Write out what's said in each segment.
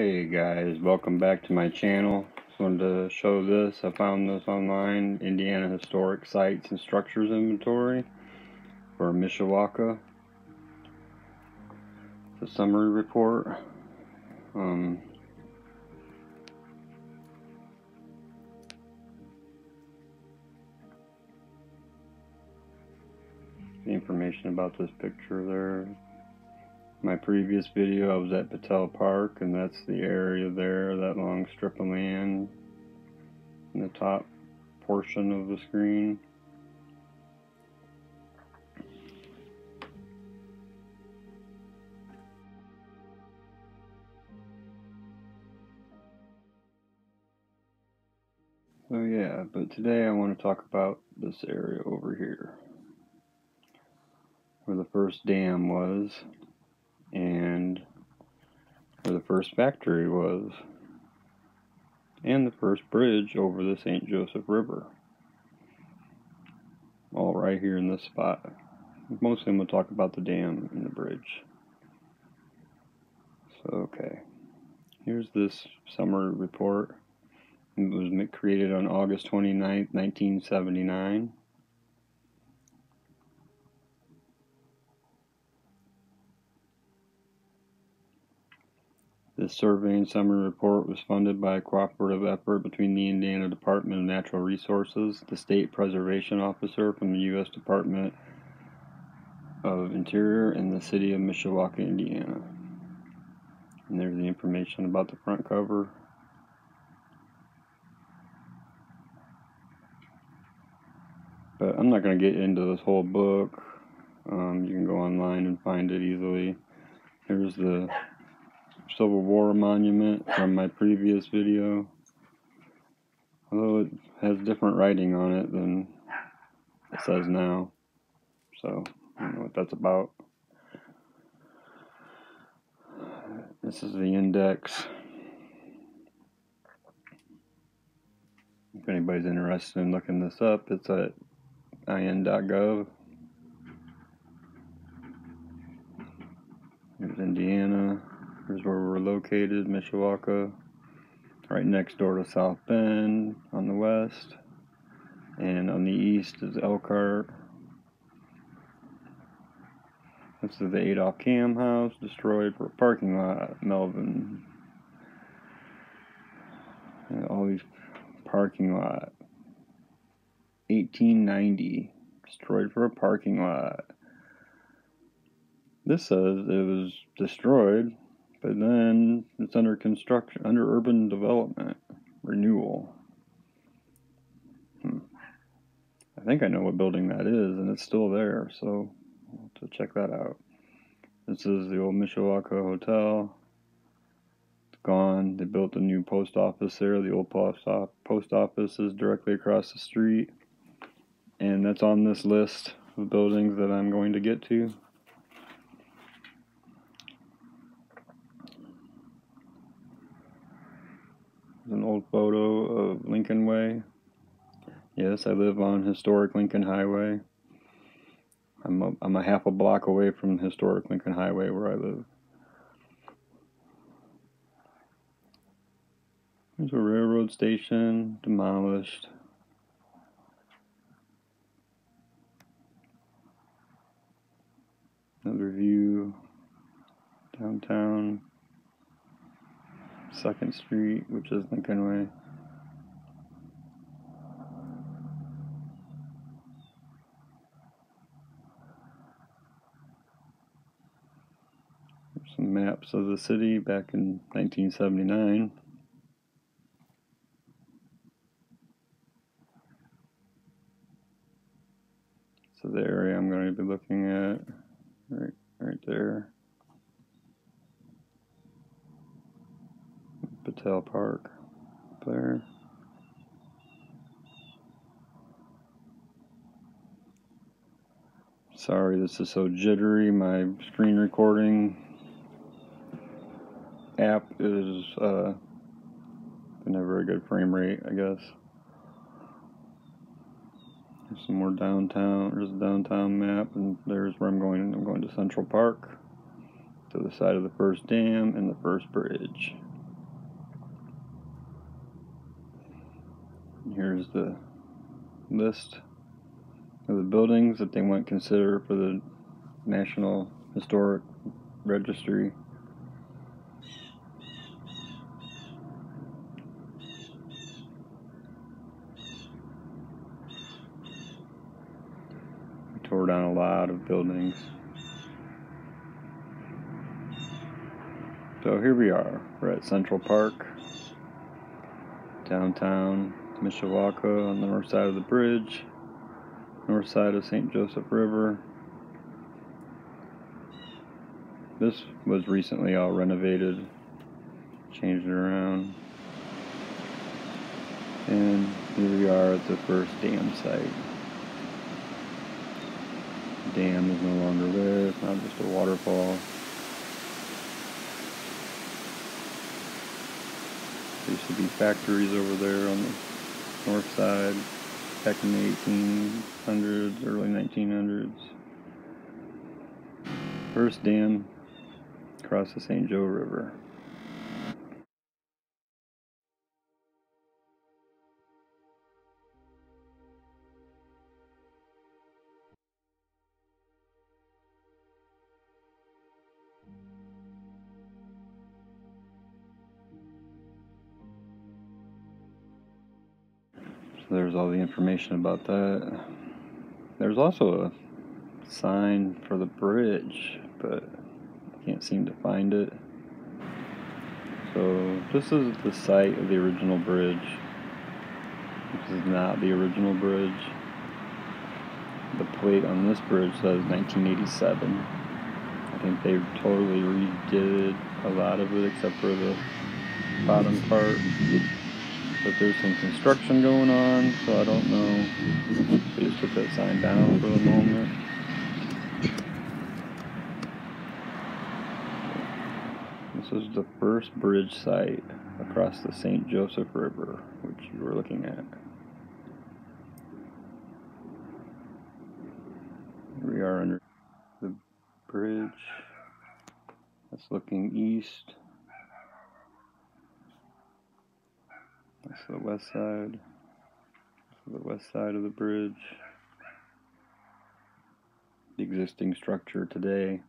Hey guys, welcome back to my channel. Just wanted to show this. I found this online, Indiana Historic Sites and Structures Inventory for Mishawaka. A summary report. Um, the information about this picture there my previous video I was at Battell Park and that's the area there, that long strip of land in the top portion of the screen. So yeah, but today I want to talk about this area over here where the first dam was and where the first factory was, and the first bridge over the St. Joseph River. All right here in this spot. Mostly I'm going to talk about the dam and the bridge. So, okay. Here's this summary report. It was created on August 29, 1979. This survey and summary report was funded by a cooperative effort between the Indiana Department of Natural Resources, the State Preservation Officer from the U.S. Department of Interior, and the City of Mishawaka, Indiana. And there's the information about the front cover. But I'm not going to get into this whole book. Um, you can go online and find it easily. Here's the Civil War monument from my previous video. Although it has different writing on it than it says now. So, I don't know what that's about. This is the index. If anybody's interested in looking this up, it's at in.gov. Here's Indiana. Here's where we're located, Mishawaka, right next door to South Bend on the west. And on the east is Elkhart. This is the Adolph Kamm house, destroyed for a parking lot, Melvin. And all these parking lot. 1890, destroyed for a parking lot. This says it was destroyed but then it's under construction, under urban development renewal. Hmm. I think I know what building that is, and it's still there, so I'll have to check that out. This is the old Mishawaka Hotel. It's gone. They built a new post office there. The old post office is directly across the street, and that's on this list of buildings that I'm going to get to. Photo of Lincoln Way. Yes, I live on historic Lincoln Highway. I'm a, I'm a half a block away from historic Lincoln Highway where I live. There's a railroad station demolished. Another view downtown. Second Street, which is Lincoln Way. some maps of the city back in 1979. So the area I'm going to be looking at, right, right there. Battell Park up there. Sorry, this is so jittery. My screen recording app is uh, never a good frame rate, I guess. There's some more downtown. There's a downtown map, and there's where I'm going. I'm going to Central Park, to the side of the first dam and the first bridge. Here's the list of the buildings that they want consider for the National Historic Registry. We tore down a lot of buildings. So here we are. We're at Central Park, downtown Mishawaka on the north side of the bridge, north side of St. Joseph River. This was recently all renovated, changed around. And here we are at the first dam site. The dam is no longer there, it's not just a waterfall. There used to be factories over there on the north side back in the 1800s, early 1900s. First dam across the St. Joe River. There's all the information about that. There's also a sign for the bridge, but I can't seem to find it. So this is the site of the original bridge. This is not the original bridge. The plate on this bridge says 1987. I think they totally redid a lot of it except for the bottom part. But there's some construction going on, so I don't know. They just put that sign down for the moment. This is the first bridge site across the St. Joseph River, which you were looking at. Here we are under the bridge. That's looking east. That's the west side. That's the west side of the bridge. The existing structure today.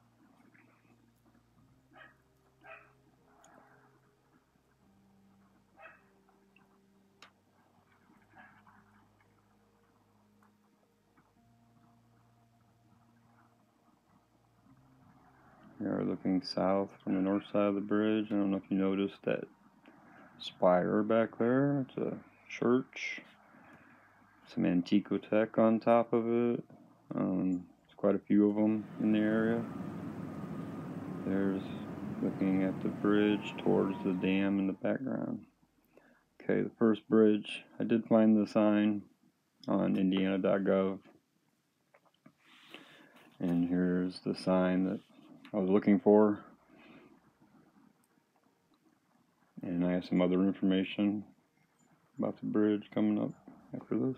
We are looking south from the north side of the bridge. I don't know if you noticed that spire back there. It's a church. Some Antiquitech on top of it. Um, there's quite a few of them in the area. There's looking at the bridge towards the dam in the background. Okay, the first bridge. I did find the sign on indiana.gov. And here's the sign that I was looking for. And I have some other information about the bridge coming up after this.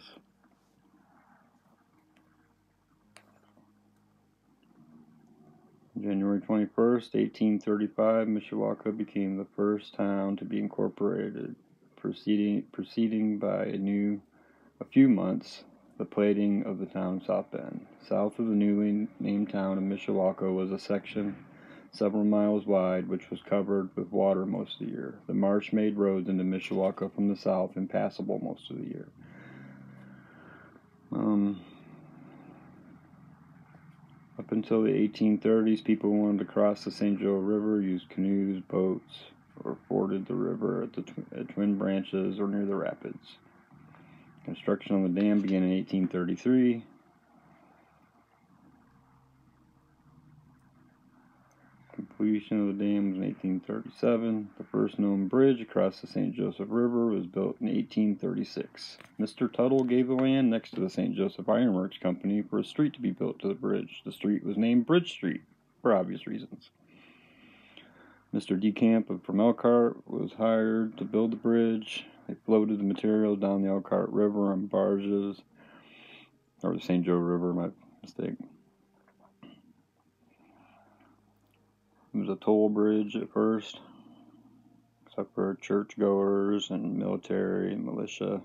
January 21st, 1835, Mishawaka became the first town to be incorporated, proceeding, proceeding by a new a few months the plating of the town South Bend. South of the newly named town of Mishawaka was a section several miles wide, which was covered with water most of the year. The marsh made roads into Mishawaka from the south impassable most of the year. Um, up until the 1830s, people who wanted to cross the St. Joe River used canoes, boats, or forded the river at the tw- at Twin Branches or near the rapids. Construction on the dam began in 1833. Completion of the dam was in 1837. The first known bridge across the St. Joseph River was built in 1836. Mr. Tuttle gave the land next to the St. Joseph Ironworks Company for a street to be built to the bridge. The street was named Bridge Street for obvious reasons. Mr. DeCamp of from Elkhart was hired to build the bridge. They floated the material down the Elkhart River on barges, or the St. Joe River, my mistake. It was a toll bridge at first, except for churchgoers and military militia.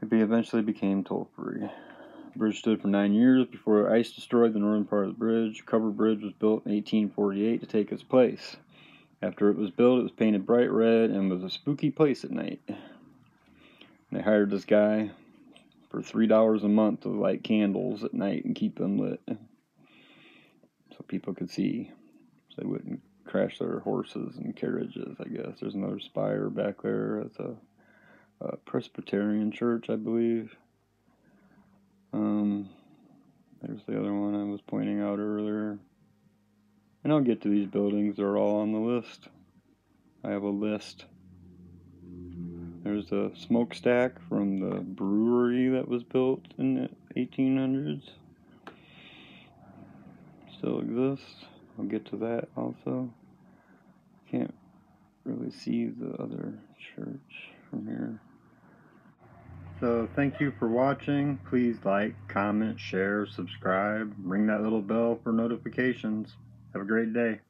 It eventually became toll free. The bridge stood for nine years before ice destroyed the northern part of the bridge. A covered bridge was built in 1848 to take its place. After it was built, it was painted bright red and was a spooky place at night. They hired this guy for three dollars a month to light candles at night and keep them lit, so people could see, so they wouldn't crash their horses and carriages. I guess there's another spire back there. It's a, a Presbyterian church, I believe. Um, there's the other one I was pointing out earlier. And I'll get to these buildings, they're all on the list. I have a list. There's a smokestack from the brewery that was built in the 1800s. Exists. I'll get to that also. Can't really see the other church from here. So thank you for watching. Please like, comment, share, subscribe, ring that little bell for notifications. Have a great day.